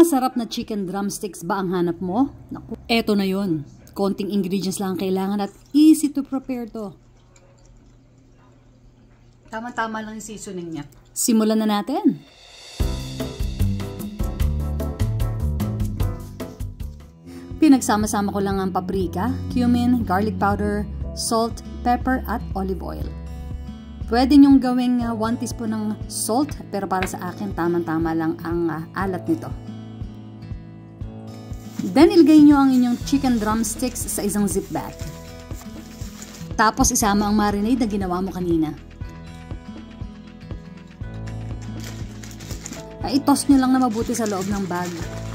Masarap na chicken drumsticks ba ang hanap mo? Naku, eto na yon. Konting ingredients lang ang kailangan at easy to prepare to. Tama-tama lang yung seasoning niya. Simulan na natin. Pinagsama-sama ko lang ang paprika, cumin, garlic powder, salt, pepper at olive oil. Pwede nyong gawing 1 uh, teaspoon ng salt pero para sa akin tamang-tama lang ang uh, alat nito. Then ilagay nyo ang inyong chicken drumsticks sa isang zip bag. Tapos isama ang marinade na ginawa mo kanina. I-toss nyo lang na mabuti sa loob ng bag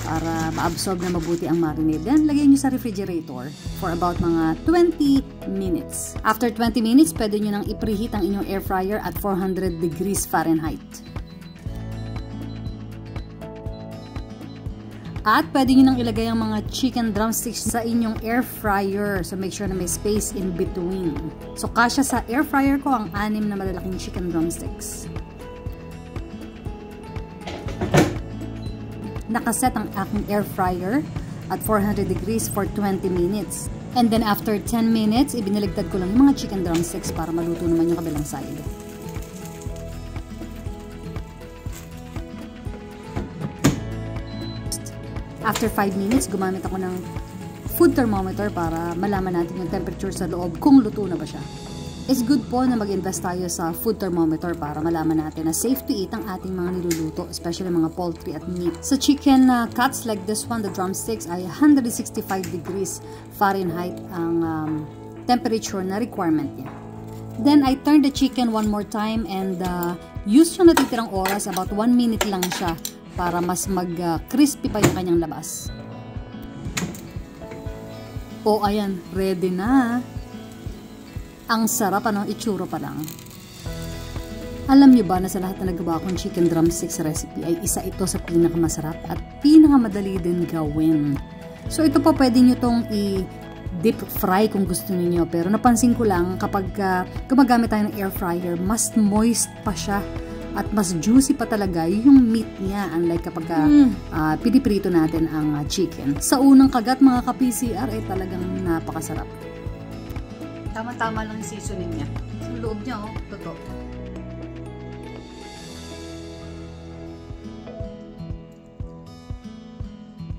para ma-absorb na mabuti ang marinade. Then, lagay nyo sa refrigerator for about mga 20 minutes. After 20 minutes, pwede nyo nang i-preheat ang inyong air fryer at 400 degrees Fahrenheit. At pwede nyo nang ilagay ang mga chicken drumsticks sa inyong air fryer. So make sure na may space in between. So kasya sa air fryer ko ang anim na malalaking chicken drumsticks. nakaset ang aking air fryer at 400 degrees for 20 minutes. And then after 10 minutes, ibiniligtad ko lang yung mga chicken drumsticks para maluto naman yung kabilang side. After 5 minutes, gumamit ako ng food thermometer para malaman natin yung temperature sa loob kung luto na ba siya. It's good po na mag-invest tayo sa food thermometer para malaman natin na safe to eat ang ating mga niluluto, especially mga poultry at meat. Sa chicken uh, cuts like this one, the drumsticks ay 165 degrees Fahrenheit ang um, temperature na requirement niya. Then, I turn the chicken one more time and uh, use yung natitirang oras, about 1 minute lang siya para mas mag-crispy uh, pa yung kanyang labas. O, oh, ayan, ready na. Ang sarap, ano, itsura pa lang. Alam niyo ba na sa lahat na nagawa kong chicken drumsticks recipe ay isa ito sa pinakamasarap at pinakamadali din gawin. So ito po pwede niyo tong i deep fry kung gusto niyo pero napansin ko lang kapag uh, gumagamit tayo ng air fryer mas moist pa siya at mas juicy pa talaga yung meat niya unlike kapag uh, mm. uh, piniprito natin ang uh, chicken. Sa unang kagat mga ka-PCR ay talagang napakasarap. Tama-tama lang yung seasoning niya. Yung loob niya, oh, totoo.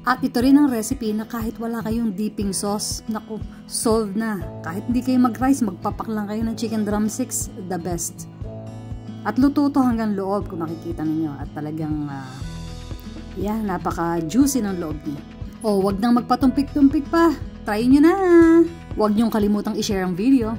At ito rin ang recipe na kahit wala kayong dipping sauce, naku, solve na. Kahit hindi kayo mag-rice, magpapak lang kayo ng chicken drumsticks, the best. At luto to hanggang loob kung makikita ninyo. At talagang, uh, yeah, napaka-juicy ng loob niya. O, wag nang magpatumpik-tumpik pa. Try nyo na! Huwag niyong kalimutang i-share ang video.